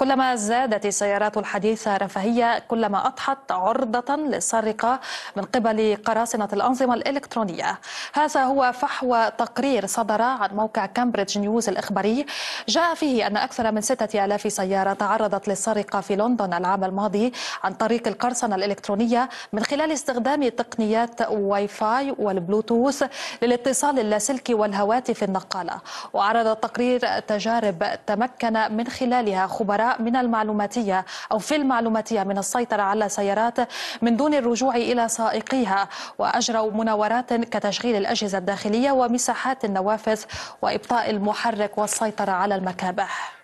كلما زادت السيارات الحديثة رفاهية كلما أضحت عرضة للسرقة من قبل قراصنة الأنظمة الإلكترونية. هذا هو فحوى تقرير صدر عن موقع كامبريدج نيوز الإخباري. جاء فيه أن أكثر من ستة آلاف سيارة تعرضت للسرقة في لندن العام الماضي عن طريق القرصنة الإلكترونية من خلال استخدام تقنيات واي فاي والبلوتوث للاتصال اللاسلكي والهواتف النقالة. وعرض التقرير تجارب تمكن من خلالها خبراء من المعلوماتية أو في المعلوماتية من السيطرة على سيارات من دون الرجوع إلى سائقيها وأجروا مناورات كتشغيل الأجهزة الداخلية ومساحات النوافذ وإبطاء المحرك والسيطرة على المكابح.